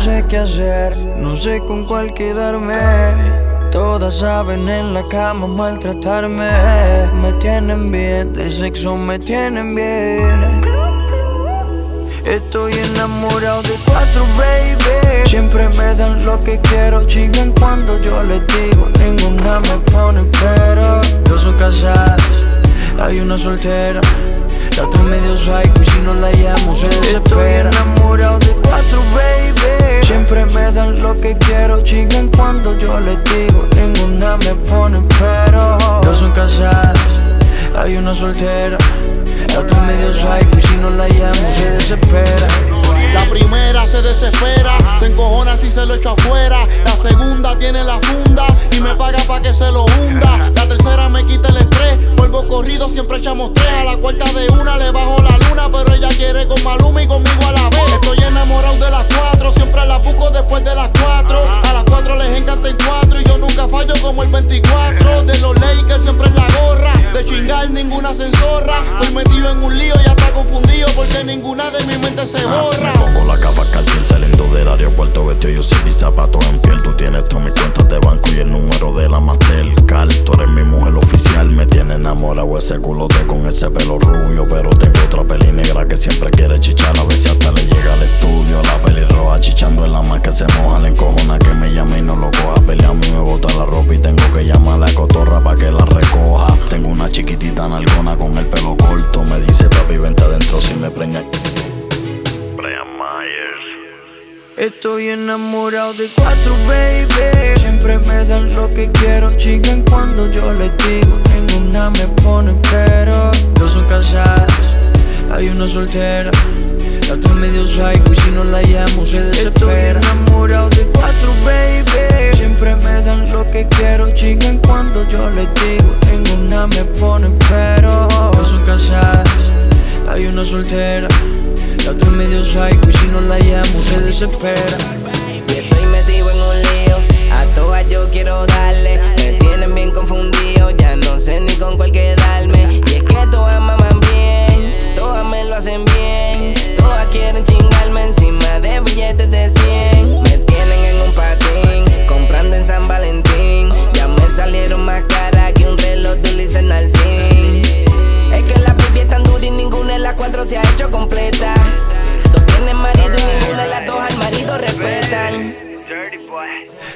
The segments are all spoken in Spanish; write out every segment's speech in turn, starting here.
sé qué hacer, no sé con cuál quedarme. Todas saben en la cama maltratarme. Me tienen bien, de sexo me tienen bien. Estoy enamorado de cuatro, baby. Siempre me dan lo que quiero, chingan cuando yo les digo. Ninguna me pone pero. Dos son casadas, hay una soltera. La otra medio psycho y si no la llamo se desespera. Quiero, chingan cuando yo les digo. Ninguna me pone pero. Dos son casadas, hay una soltera. La otra medio psycho y si no la llamo se desespera. La primera se desespera, se encojona si se lo echo afuera. La segunda tiene la funda y me paga pa' que se lo hunda. La tercera me quita el estrés, vuelvo corrido, siempre echamos tres. A la cuarta de una le bajo la luna, pero ella quiere con Maluma y conmigo a la vez. Estoy enamorado de las cuatro, siempre la busco después de las cuatro. A las cuatro les encanta en cuatro y yo nunca fallo como el 24. De los Lakers siempre en la gorra, de chingar ninguna censorra. Estoy metido en un lío y ya está confundido porque ninguna de mi mente se borra. Zapatos en piel Tú tienes todas mis cuentas de banco y el número de la Mastercard. Tú eres mi mujer oficial Me tiene enamorado ese culote con ese pelo rubio Pero tengo otra peli negra que siempre quiere chichar. A ver hasta le llega al estudio La peli roja chichando en la más que se moja Le encojona que me llame y no lo coja. Pelea a mí me bota la ropa y tengo que llamar a la cotorra pa' que la recoja. Tengo una chiquitita nalgona con el pelo corto Me dice papi vente adentro si me preña Brian Myers Estoy enamorado de cuatro, baby. Siempre me dan lo que quiero, chingan cuando yo les digo. Ninguna me pone pero. Dos son casadas, hay una soltera. La otra medio psycho y si no la llamo se desespera. Estoy enamorado de cuatro, baby. Siempre me dan lo que quiero, chingan cuando yo les digo. Ninguna me pone pero. Dos son casadas, hay una soltera. Y si no la llamo se desespera. Y estoy metido en un lío, a todas yo quiero darle. Me tienen bien confundido, ya no sé ni con cuál quedarme. Y es que todas maman bien, todas me lo hacen bien. Todas quieren chingarme encima de billetes de 100. Me tienen en un patín, comprando en San Valentín. Ya me salieron más caras que un reloj de Luis Nardín. Es que la baby es tan dura y ninguna de las cuatro se ha hecho completa.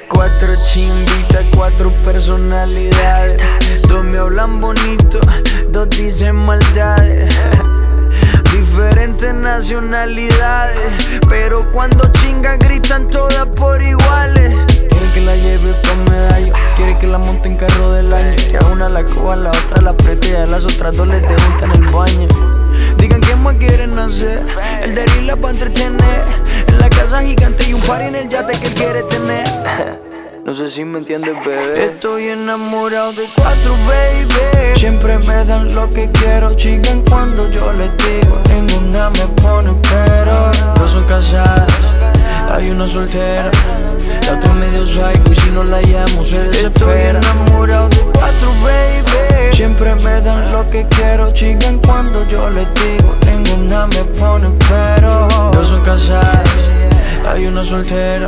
Cuatro chimbitas, cuatro personalidades. Dos me hablan bonito, dos dicen maldades. Diferentes nacionalidades, pero cuando chingan gritan todas por iguales. Quiere que la lleve con medallo, quiere que la monte en carro del año. Que a una la coja, la otra la apriete y a las otras dos les debuta en el baño. Digan quién más quieren hacer, el de para entretener. En la casa gigante y un par en el yate que él quiere tener. No sé si me entiendes, bebé. Estoy enamorado de cuatro, baby. Siempre me dan lo que quiero, chingan cuando yo les digo. Ninguna me pone pero. Dos son casadas, hay una soltera. La otra medio psycho y si no la llamo se desespera. Estoy enamorado de cuatro, baby. Siempre me dan lo que quiero, chingan cuando yo les digo. Ninguna me pone pero. Dos son casadas, hay una soltera,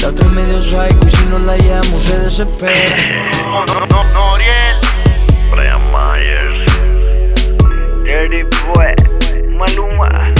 la otra es medio psycho y si no la llamo se desespera. No, no, no, Noriel. Brian Myers. Dirty Boy. Maluma.